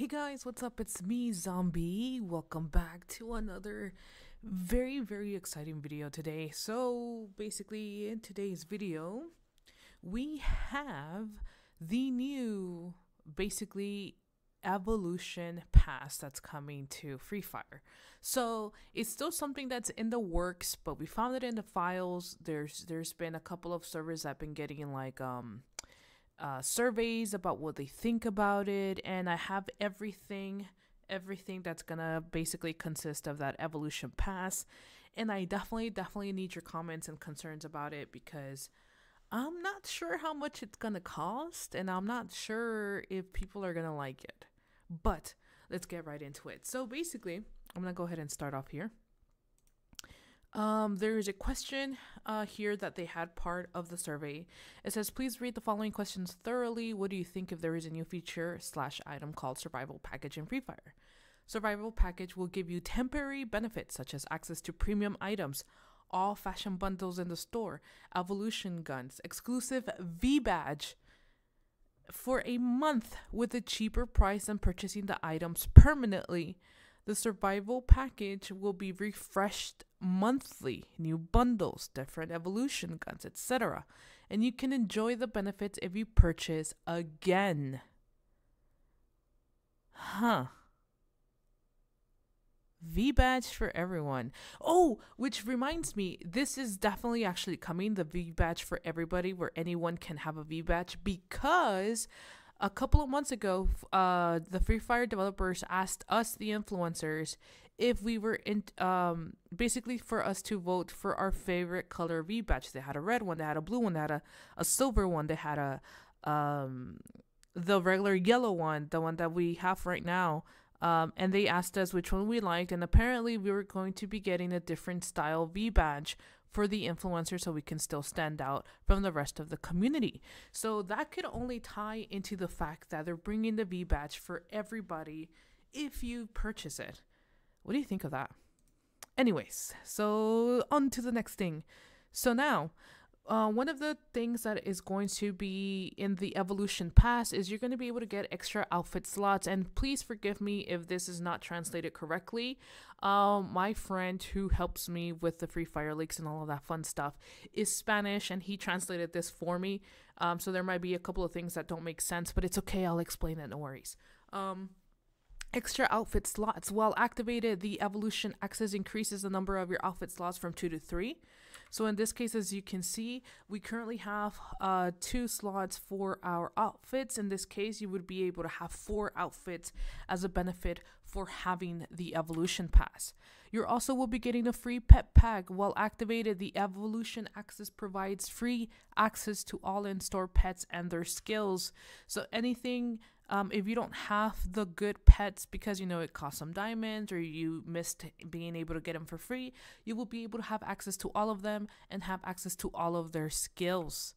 Hey guys, what's up? It's me, Zombie. Welcome back to another very, very exciting video today. So, basically, in today's video, we have the new, basically, evolution pass that's coming to Free Fire. So it's still something that's in the works, but we found it in the files. There's there's been a couple of servers that have been getting like um uh, surveys about what they think about it, and I have everything, everything that's gonna basically consist of that evolution pass. And I definitely, definitely need your comments and concerns about it because I'm not sure how much it's gonna cost, and I'm not sure if people are gonna like it. But let's get right into it. So basically, I'm gonna go ahead and start off here. Um, there is a question uh, here that they had part of the survey. It says, please read the following questions thoroughly. What do you think if there is a new feature slash item called Survival Package in Free Fire? Survival Package will give you temporary benefits such as access to premium items, all fashion bundles in the store, evolution guns, exclusive V badge for a month with a cheaper price than purchasing the items permanently. The survival package will be refreshed monthly, new bundles, different evolution guns, etc. And you can enjoy the benefits if you purchase again. Huh. V badge for everyone. Oh, which reminds me, this is definitely actually coming the V badge for everybody where anyone can have a V badge because a couple of months ago, uh, the Free Fire developers asked us, the influencers, if we were in, um, basically for us to vote for our favorite color V badge. They had a red one, they had a blue one, they had a, a silver one, they had a, um, the regular yellow one, the one that we have right now. Um, and they asked us which one we liked, and apparently we were going to be getting a different style V badge for the influencer so we can still stand out from the rest of the community. So that could only tie into the fact that they're bringing the V badge for everybody if you purchase it. What do you think of that? Anyways, so on to the next thing. So now, uh, one of the things that is going to be in the evolution pass is you're going to be able to get extra outfit slots. And please forgive me if this is not translated correctly. Um, my friend who helps me with the free fire leaks and all of that fun stuff is spanish and he translated this for me. Um, so there might be a couple of things that don't make sense but it's okay. I'll explain it. No worries. Um, Extra outfit slots. While activated, the evolution access increases the number of your outfit slots from two to three. So in this case, as you can see, we currently have uh, two slots for our outfits. In this case, you would be able to have four outfits as a benefit for having the evolution pass. You also will be getting a free pet pack. While activated, the evolution access provides free access to all in-store pets and their skills. So anything um, if you don't have the good pets because you know it costs some diamonds or you missed being able to get them for free, you will be able to have access to all of them and have access to all of their skills.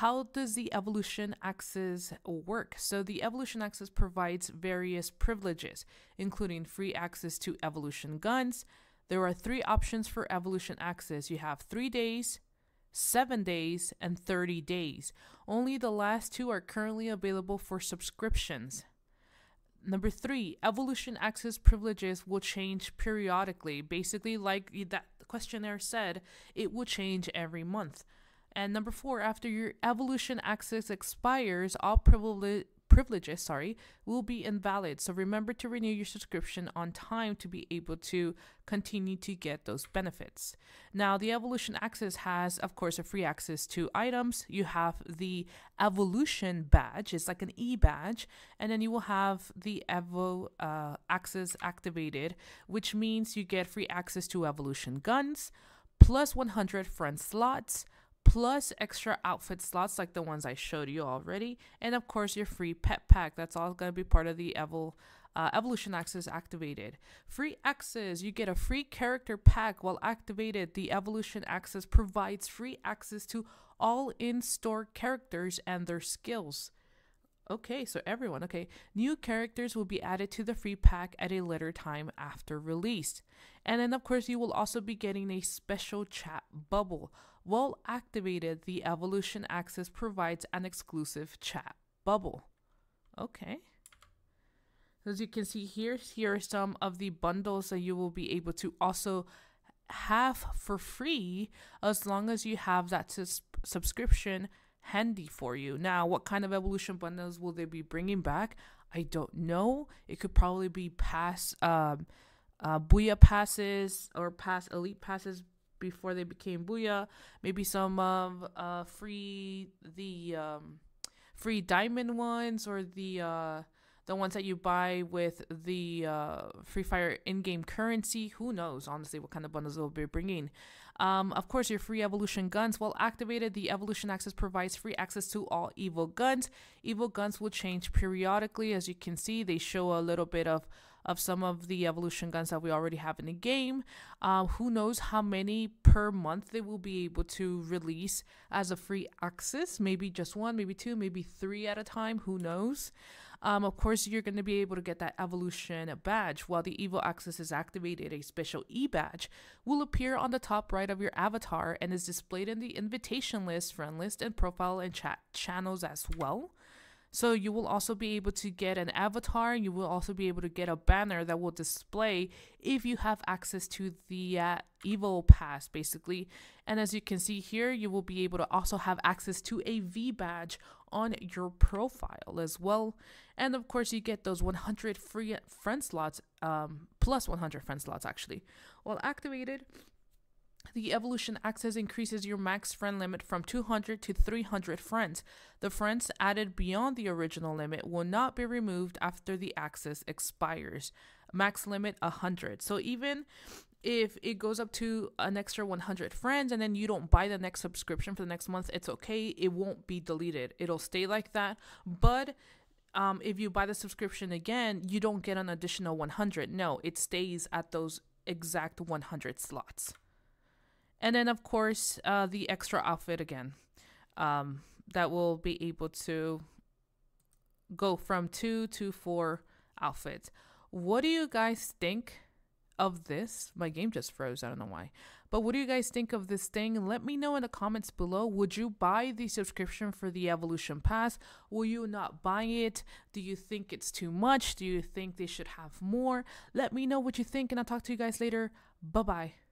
How does the evolution access work? So, the evolution access provides various privileges, including free access to evolution guns. There are three options for evolution access you have three days, 7 days, and 30 days. Only the last two are currently available for subscriptions. Number three, evolution access privileges will change periodically. Basically, like that questionnaire said, it will change every month. And number four, after your evolution access expires, all privilege privileges, sorry, will be invalid. So remember to renew your subscription on time to be able to continue to get those benefits. Now, the Evolution Access has, of course, a free access to items. You have the Evolution badge, it's like an e badge, and then you will have the Evo uh, Access activated, which means you get free access to Evolution guns plus 100 front slots plus extra outfit slots like the ones I showed you already, and of course your free pet pack. That's all going to be part of the Evol uh, Evolution Access activated. Free access, you get a free character pack while activated. The Evolution Access provides free access to all in-store characters and their skills. Okay, so everyone, okay. New characters will be added to the free pack at a later time after release. And then, of course, you will also be getting a special chat bubble. While activated, the Evolution Access provides an exclusive chat bubble. Okay. As you can see here, here are some of the bundles that you will be able to also have for free as long as you have that subscription handy for you. Now, what kind of evolution bundles will they be bringing back? I don't know. It could probably be pass um, uh, Booyah passes or pass elite passes before they became Booyah. Maybe some of uh, free the um, free diamond ones or the uh, the ones that you buy with the uh, Free Fire in-game currency. Who knows, honestly, what kind of bundles they'll be bringing. Um, of course, your free evolution guns. While activated, the evolution access provides free access to all Evo guns. Evo guns will change periodically. As you can see, they show a little bit of of some of the evolution guns that we already have in the game. Um, who knows how many per month they will be able to release as a free access? Maybe just one, maybe two, maybe three at a time. Who knows? Um, of course, you're going to be able to get that evolution badge. While the Evo Access is activated, a special E badge will appear on the top right of your avatar and is displayed in the invitation list, friend list, and profile and chat channels as well. So you will also be able to get an avatar. You will also be able to get a banner that will display if you have access to the uh, Evo Pass, basically. And as you can see here, you will be able to also have access to a V badge on your profile as well. And of course, you get those 100 free friend slots, um, plus 100 friend slots actually. While activated, the evolution access increases your max friend limit from 200 to 300 friends. The friends added beyond the original limit will not be removed after the access expires. Max limit 100. So even if it goes up to an extra 100 friends and then you don't buy the next subscription for the next month, it's okay. It won't be deleted. It'll stay like that. But um, if you buy the subscription again, you don't get an additional 100. No, it stays at those exact 100 slots. And then, of course, uh, the extra outfit again um, that will be able to go from two to four outfits. What do you guys think of this? My game just froze. I don't know why. But what do you guys think of this thing? Let me know in the comments below. Would you buy the subscription for the Evolution Pass? Will you not buy it? Do you think it's too much? Do you think they should have more? Let me know what you think, and I'll talk to you guys later. Bye bye.